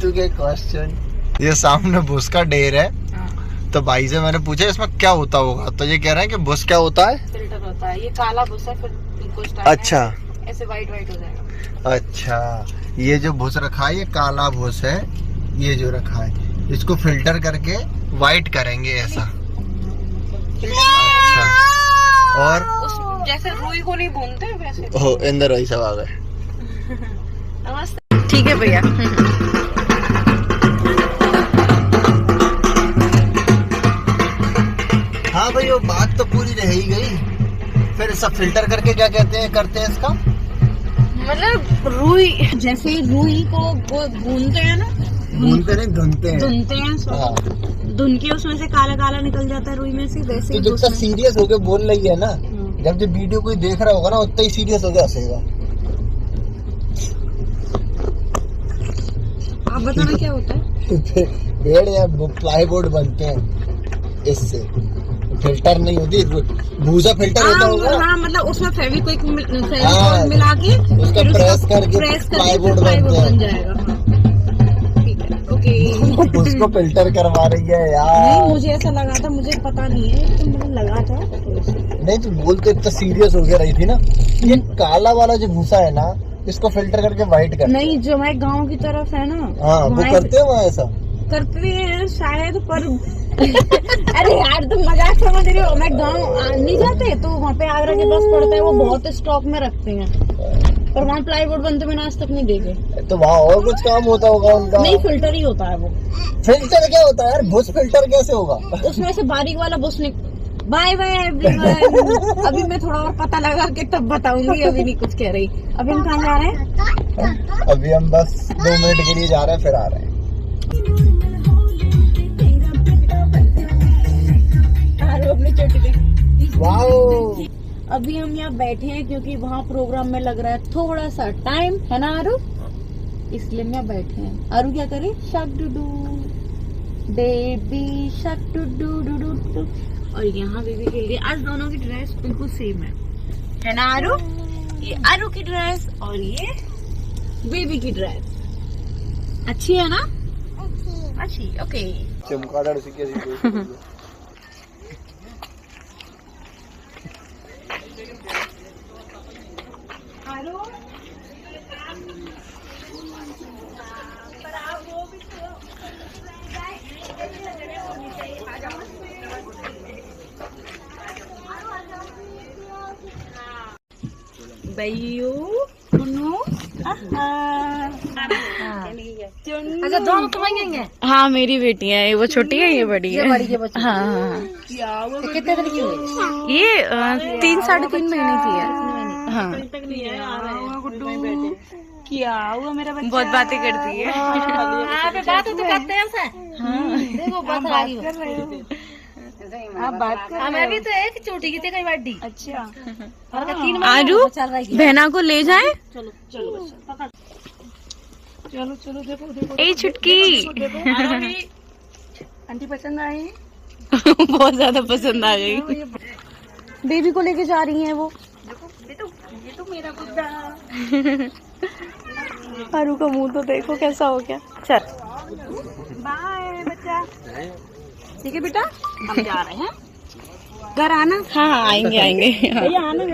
फालतू के क्वेश्चन ये सामने बुश का ढेर है। हाँ, तो भाई से मैंने पूछा इसमें क्या होता होगा? तो ये कह रहे हैं कि बुश क्या होता है? फ़िल्टर होता है। ये काला भूस है फिर कुछ अच्छा। ऐसे वाइट वाइट हो जाएगा। अच्छा। ये जो भूस रखा है ये काला भूस है। ये जो रखा है इसको फ़िल्टर करके वाइट करेंगे ऐसा। अच्छा। और उस जैसे रुई को नहीं भूनते वैसे। ओ इंदर वही सब आ गए। नमस्ते। ठीक है भैया। पूरी रह ही गई। फिर सब फ़िल्टर करके क्या कहते हैं करते हैं इसका? मतलब रुई जैसे रुई को वो भूनते हैं ना भूनते नहीं धुनते हैं। धुनते हैं हाँ। धुन के उसमें से काला काला निकल जाता है रुई में से वैसे तो ही जितना सीरियस होके बोल रही है ना हम्म। जब जब वीडियो कोई देख रहा होगा ना उतना ही सीरियस होके हंसेगा। आप बताना क्या होता है? पेड़ या प्लाई बोर्ड बनते हैं इससे। फ़िल्टर नहीं होती भूसा फ़िल्टर होता होगा। हाँ, हाँ मतलब उसमें फेविक्विक मिल- हाँ, मिला के उसका प्रेस करके प्रेस है। बन जाएगा। हाँ। है उसको फ़िल्टर करवा रही है यार। नहीं मुझे ऐसा लगा था मुझे पता नहीं है तो मुझे लगा था तो। नहीं तो बोलते इतना सीरियस हो गया रही थी ना। ये काला वाला जो भूसा है ना इसको फ़िल्टर करके व्हाइट कर नहीं जो हमारे गाँव की तरफ़ है ना हाँ वो करते हैं वहाँ ऐसा? करते हैं शायद पर अरे यार तुम मज़ाक समझ रहे हो मैं गाँव नहीं जाते तो वहाँ पे आगरा के पास पड़ता है वो बहुत स्टॉक में रखते हैं। पर वहाँ प्लाईवुड बनते मैंने आज तक नहीं देखे। तो वहाँ और कुछ काम होता होगा उनका? नहीं फ़िल्टर ही होता है वो। फ़िल्टर क्या होता है यार? भूस फ़िल्टर कैसे होगा? उसमें से बारीक वाला बुश निक बाय बाय एवरीवन अभी मैं थोड़ा और पता लगा के तब बताऊँगी अभी नहीं कुछ कह रही। अभी हम कहाँ जा रहे हैं? अभी हम बस दो मिनट के लिए जा रहे हैं फिर आ रहे हैं। अभी हम यहाँ बैठे हैं क्योंकि वहाँ प्रोग्राम में लग रहा है थोड़ा सा टाइम है ना आरू? इसलिए हम यहाँ बैठे हैं। आरू क्या करे? Shark doo baby shark doo doo doo doo doo और यहाँ बेबी के लिए आज दोनों की ड्रेस बिल्कुल सेम है। है ना आरू? ये आरू की ड्रेस और ये बेबी की ड्रेस अच्छी है ना? अच्छी ओके चमकादड़ से कैसी सुनो। अच्छा दोनों तुम्हारी हैं हाँ मेरी बेटी है वो छोटी है ये बड़ी है। बड़ी है बच्ची हाँ हाँ तो कितने दिन की हुई? ये तीन साढ़े तीन महीने की है। हाँ। क्या हुआ मेरा बच्चा? बहुत बातें करती है। आप बात तो करते हैं सर देखो बात आ रही हो। आप बात कर हमें भी तो एक चोटी की थी कई बार अच्छा। तीन चल रहा बहना को ले जाए? चलो चलो पकड़। चलो चलो देखो देखो ए छुटकी आंटी पसंद आई? बहुत ज़्यादा पसंद आ गई। बेबी को लेके जा रही है वो। ये तो मेरा गुड्डा। आरू का मुँह तो देखो कैसा हो गया। चल। बाय बच्चा। ठीक है बेटा हम जा रहे हैं। घर आना। हाँ हाँ आएँगे आएँगे। भैया आना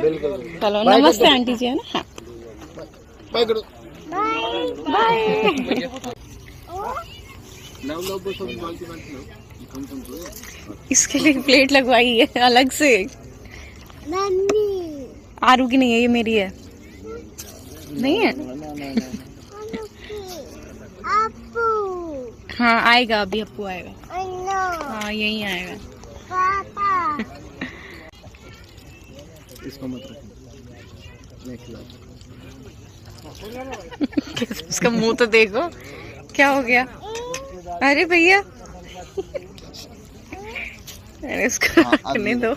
चलो नमस्ते आंटी जी है ना? हाँ। बाय करो बाय इसके लिए प्लेट लगवाई है अलग से। आरू की नहीं है ये मेरी है। नहीं है? हाँ आएगा अभी अपू आएगा। हाँ यही आएगा। इसको मत रखो। उसका मुँह तो देखो। क्या हो गया? अरे भैया। अरे इसको हाँ, रखने दो।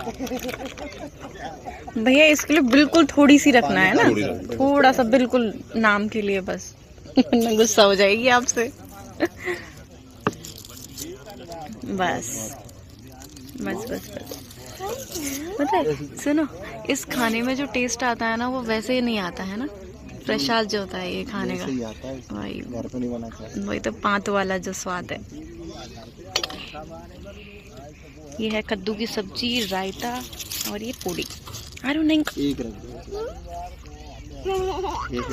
भैया इसके लिए बिल्कुल थोड़ी सी रखना है ना? थोड़ा सा बिल्कुल नाम के लिए बस। गुस्सा हो जाएगी आपसे। बस। बस बस बस। मतलब सुनो इस खाने में जो टेस्ट आता है ना वो वैसे ही नहीं आता है ना? प्रसाद जो होता है ये खाने का। वही। घर पे नहीं बना वही तो पांत वाला जो स्वाद है। ये है कद्दू की सब्ज़ी रायता और ये पूरी अरे नहीं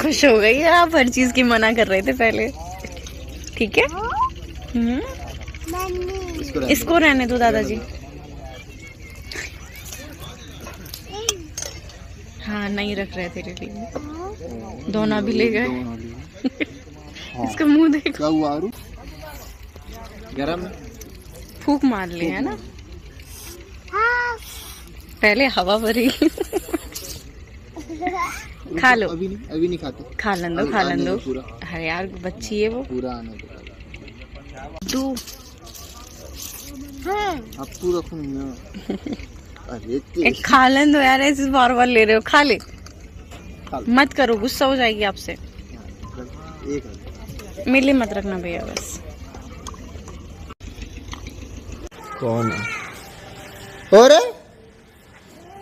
खुश हो गई आप हर चीज़ की मना कर रहे थे पहले। ठीक है? हम्म। इसको रख इसको रहने दो दादाजी। हाँ नहीं रख रहे तेरे लिए। दोना भी ले गए। इसका मुँह देखो। क्या हुआ गरम फूक मार ले है ना? पहले हवा भरी। खा लो। अभी नहीं अभी नहीं खाते। खा लन दो खा लन दो अरे यार बच्ची है वो। पूरा आने दो। अब पूरा खून ना अरे एक खा लन दो यार ऐसे बार बार ले रहे हो खा ले। मत करो गुस्सा हो जाएगी आपसे। लिए मत रखना भैया बस। कौन है? और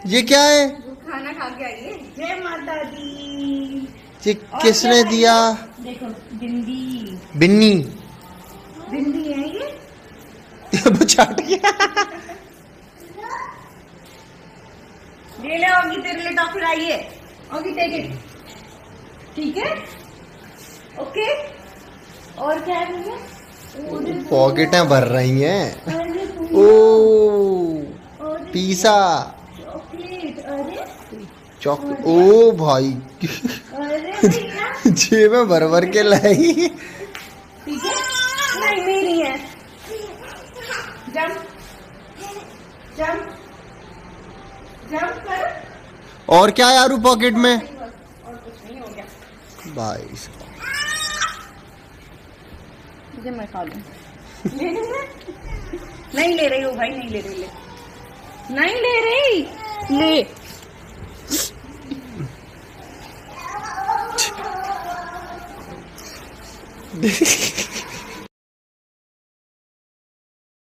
ये क्या है? खाना खा के आइए जय माता दी ये किसने दिया? देखो बिंदी। बिन्नी। बिंदी है ये? वो चाट गया। ले ले होगी तेरे लिए टॉफी लाइए होगी टेक इट ठीक है? ओके और क्या है भैया? पॉकेटें भर रही हैं। ओ चॉकलेट। चॉक ओ भाई। जेब में भर भर के लाई। ठीक है? नहीं मेरी है। जंप जंप जंप कर। और क्या है यारू पॉकेट में? भाई मैं खा लूँ ले लूँ। नहीं ले रही हो भाई नहीं ले रही ले। नहीं ले रही? ले।